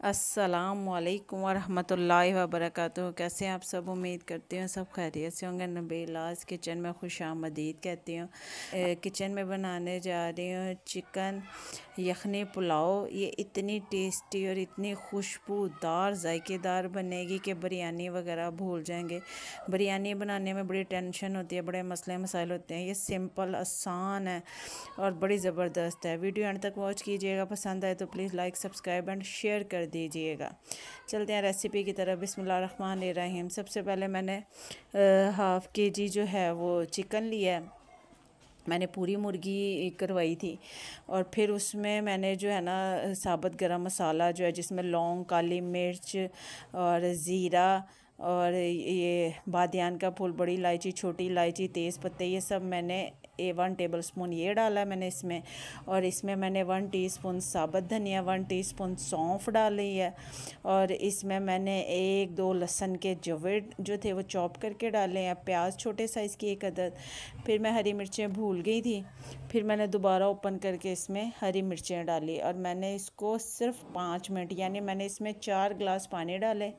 असलकम वरहमतुल्लाहि वबरकatuh कैसे हैं आप सब? उम्मीद करती हूँ सब खैरियत से होंगे। नबीलाज किचन में खुश आमदीद कहती हूँ। किचन में बनाने जा रही हूँ चिकन यखनी पुलाव। ये इतनी टेस्टी और इतनी खुशबूदार, जायकेदार बनेगी कि बिरयानी वगैरह भूल जाएँगे। बिरयानी बनाने में बड़ी टेंशन होती है, बड़े मसले मसाइल होते हैं। ये सिंपल, आसान है और बड़ी ज़बरदस्त है। वीडियो एंड तक वॉच कीजिएगा। पसंद आए तो please like, subscribe and share कर दीजिएगा। चलते हैं रेसिपी की तरफ़। बिसमीम सबसे पहले मैंने हाफ़ के जी जो है वो चिकन लिया है। मैंने पूरी मुर्गी करवाई थी और फिर उसमें मैंने जो है ना, साबुत गरम मसाला जो है, जिसमें लौंग, काली मिर्च और ज़ीरा और ये बादियान का फूल, बड़ी इलायची, छोटी इलायची तेज़ पत्ते ये सब मैंने ए वन टेबल स्पून ये डाला मैंने इसमें। और इसमें मैंने वन टीस्पून साबुत धनिया वन टीस्पून सौंफ डाली है। और इसमें मैंने एक, दो लहसन के जवे जो थे वो चॉप करके डाले हैं। प्याज छोटे साइज़ की एक अदद। फिर मैं हरी मिर्चें भूल गई थी। फिर मैंने दोबारा ओपन करके इसमें हरी मिर्चें डाली। और मैंने इसको सिर्फ़ पाँच मिनट, यानी मैंने इसमें चार गिलास पानी डाले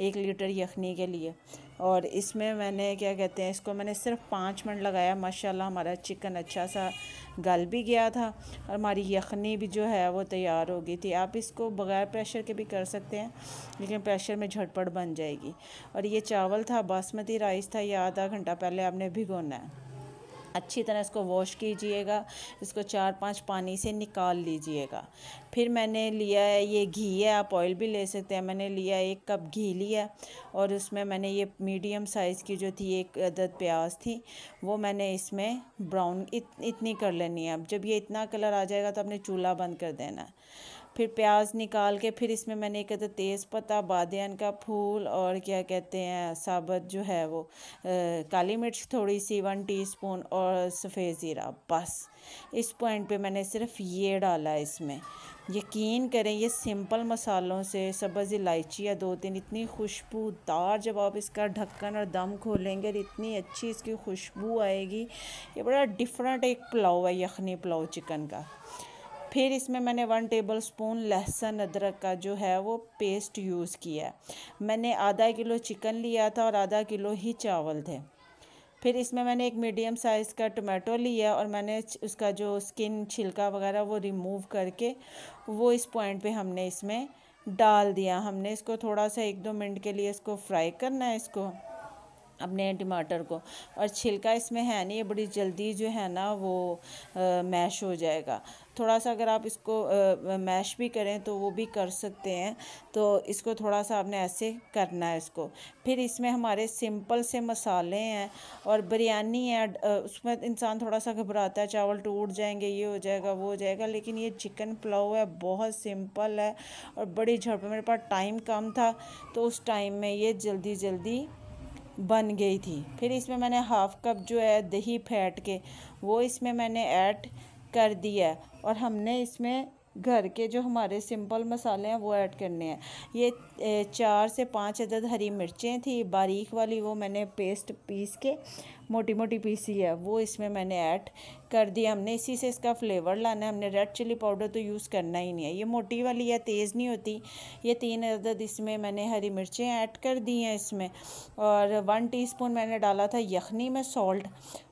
एक लीटर यखनी के लिए। और इसमें मैंने, क्या कहते हैं, इसको मैंने सिर्फ़ पाँच मिनट लगाया। माशाल्लाह, हमारा चिकन अच्छा सा गल भी गया था और हमारी यखनी भी जो है वो तैयार हो गई थी। आप इसको बग़ैर प्रेशर के भी कर सकते हैं, लेकिन प्रेशर में झटपट बन जाएगी। और ये चावल था, बासमती राइस था, ये आधा घंटा पहले आपने भिगोना है। अच्छी तरह इसको वॉश कीजिएगा इसको चार पाँच पानी से निकाल लीजिएगा। फिर मैंने लिया है ये घी है आप ऑयल भी ले सकते हैं। मैंने लिया एक कप घी लिया और उसमें मैंने ये मीडियम साइज़ की जो थी एक अदद प्याज थी वो मैंने इसमें ब्राउन इत, इतनी कर लेनी है। अब जब ये इतना कलर आ जाएगा तो आपने चूल्हा बंद कर देना। है फिर प्याज निकाल के फिर इसमें मैंने एक तेज़ पत्ता बादियान का फूल और क्या कहते हैं साबुत जो है वो आ, काली मिर्च थोड़ी सी वन टीस्पून और सफ़ेद ज़ीरा बस। इस पॉइंट पे मैंने सिर्फ़ ये डाला इसमें। यकीन करें ये सिंपल मसालों से सब्ज़ इलायची या दो तीन इतनी खुशबूदार जब आप इसका ढक्कन और दम खोलेंगे इतनी अच्छी इसकी खुशबू आएगी ये बड़ा डिफरेंट एक पुलाव है यखनी पुलाव चिकन का। फिर इसमें मैंने वन टेबल स्पून लहसुन अदरक का जो है वो पेस्ट यूज़ किया मैंने आधा किलो चिकन लिया था और आधा किलो ही चावल थे। फिर इसमें मैंने एक मीडियम साइज़ का टमाटो लिया और मैंने उसका जो स्किन छिलका वगैरह वो रिमूव करके वो इस पॉइंट पे हमने इसमें डाल दिया। हमने इसको थोड़ा सा एक दो मिनट के लिए इसको फ्राई करना है इसको। अपने टमाटर को। और छिलका इसमें है नहीं ये बड़ी जल्दी जो है ना वो आ, मैश हो जाएगा। थोड़ा सा अगर आप इसको आ, मैश भी करें तो वो भी कर सकते हैं। तो इसको थोड़ा सा आपने ऐसे करना है इसको। फिर इसमें हमारे सिंपल से मसाले हैं और बिरयानी है उसमें इंसान थोड़ा सा घबराता है चावल टूट जाएँगे ये हो जाएगा वो हो जाएगा लेकिन ये चिकन पुलाव है बहुत सिंपल है और बड़ी झड़प मेरे पास टाइम कम था तो उस टाइम में ये जल्दी जल्दी बन गई थी। फिर इसमें मैंने हाफ़ कप जो है दही फेंट के, वो इसमें मैंने ऐड कर दिया और हमने इसमें घर के जो हमारे सिंपल मसाले हैं, वो ऐड करने हैं। ये चार से पाँच अदद हरी मिर्चें थी, बारीक वाली वो मैंने पेस्ट पीस के मोटी मोटी पीसी है, वो इसमें मैंने ऐड कर दिया हमने इसी से इसका फ्लेवर लाना है, हमने रेड चिली पाउडर तो यूज़ करना ही नहीं है। ये मोटी वाली है तेज़ नहीं होती, ये तीन अदद इसमें मैंने हरी मिर्चें ऐड कर दी हैं इसमें। और वन टीस्पून मैंने डाला था यखनी में सॉल्ट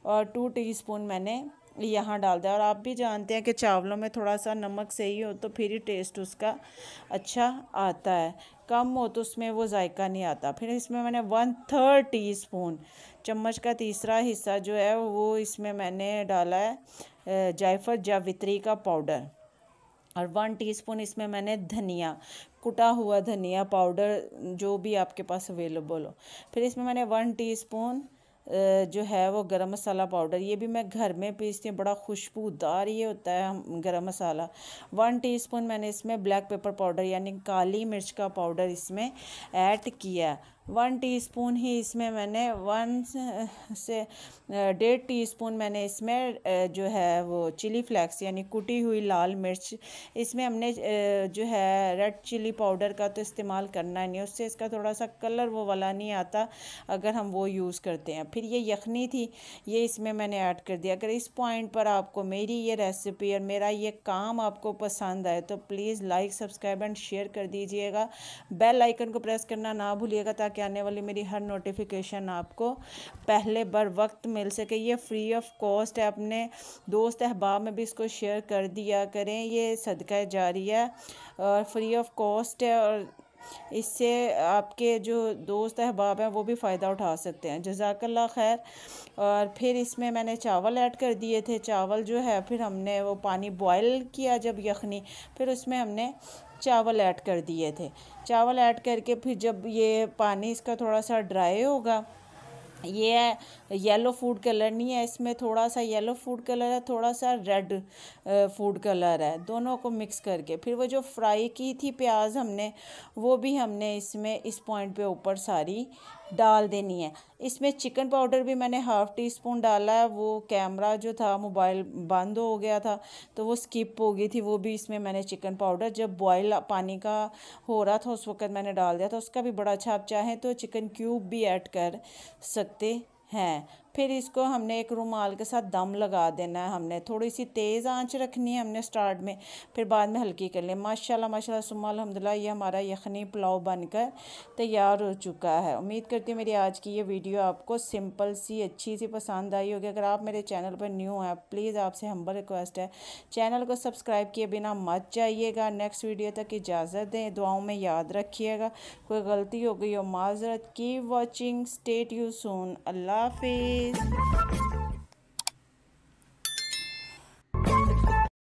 और टू टीस्पून मैंने यहाँ डाल दें और आप भी जानते हैं कि चावलों में थोड़ा सा नमक सही हो तो फिर ही टेस्ट उसका अच्छा आता है। कम हो तो उसमें वो जायका नहीं आता। फिर इसमें मैंने वन थर्ड टी स्पून चम्मच का तीसरा हिस्सा जो है वो इसमें मैंने डाला है जायफल जावित्री का पाउडर और वन टीस्पून इसमें मैंने धनिया, कुटा हुआ धनिया पाउडर जो भी आपके पास अवेलेबल हो। फिर इसमें मैंने वन टीस्पून जो है वो गरम मसाला पाउडर, ये भी मैं घर में पीसती हूँ, बड़ा खुशबूदार ये होता है गरम मसाला। वन टीस्पून मैंने इसमें ब्लैक पेपर पाउडर यानी काली मिर्च का पाउडर इसमें ऐड किया। वन टीस्पून ही इसमें मैंने वन से डेढ़ टीस्पून मैंने इसमें जो है वो चिली फ्लेक्स, यानी कुटी हुई लाल मिर्च, इसमें हमने जो है रेड चिली पाउडर का तो इस्तेमाल करना नहीं, उससे इसका थोड़ा सा कलर वो वाला नहीं आता, अगर हम वो यूज़ करते हैं। फिर ये यखनी थी, ये इसमें मैंने ऐड कर दिया। अगर इस पॉइंट पर आपको मेरी ये रेसिपी और मेरा ये काम आपको पसंद आए तो please like, subscribe and share कर दीजिएगा। बेल आइकन को प्रेस करना ना भूलिएगा, ताकि आने वाली मेरी हर नोटिफिकेशन आपको पहले बर वक्त मिल सके। ये फ्री ऑफ़ कॉस्ट है। अपने दोस्त अहबाब में भी इसको शेयर कर दिया करें। ये सदका जारी है और फ्री ऑफ़ कॉस्ट है और इससे आपके जो दोस्त अहबाब हैं, वो भी फ़ायदा उठा सकते हैं। जजाकल्ला खैर। और फिर इसमें मैंने चावल ऐड कर दिए थे। चावल जो है, फिर हमने वो पानी बॉयल किया जब यखनी, फिर उसमें हमने चावल ऐड कर दिए थे। चावल ऐड करके फिर जब ये पानी इसका थोड़ा सा ड्राई होगा ये येलो फ़ूड कलर नहीं है, इसमें थोड़ा सा येलो फ़ूड कलर है, थोड़ा सा रेड फ़ूड कलर है। दोनों को मिक्स करके। फिर वो जो फ्राई की थी प्याज हमने, वो भी हमने इसमें, इस पॉइंट पे ऊपर सारी डाल देनी है। इसमें चिकन पाउडर भी मैंने हाफ़ टी स्पून डाला है वो कैमरा जो था, मोबाइल बंद हो गया था तो वो स्किप हो गई थी, वो भी इसमें मैंने चिकन पाउडर, जब बॉयल पानी का हो रहा था, उस वक्त मैंने डाल दिया था, उसका भी बड़ा अच्छा आप चाहें तो चिकन क्यूब भी ऐड कर सकते हैं। फिर इसको हमने एक रुमाल के साथ दम लगा देना है हमने। थोड़ी सी तेज़ आँच रखनी है हमने स्टार्ट में, फिर बाद में हल्की कर लें। माशाल्लाह माशाल्लाह सुम्मा अलहमदिल्ला ये हमारा यखनी पुलाव बनकर तैयार हो चुका है। उम्मीद करती हूँ मेरी आज की ये वीडियो आपको सिंपल सी, अच्छी सी पसंद आई होगी। अगर आप मेरे चैनल पर न्यू हैं, प्लीज़ आपसे हम्बल रिक्वेस्ट है। चैनल को सब्सक्राइब किए बिना मत जाइएगा। नेक्स्ट वीडियो तक इजाज़त दें। दुआओं में याद रखिएगा। कोई गलती हो गई हो, माजरत की वॉचिंग स्टेट यू सून अल्लाह हाफिज़। Peace.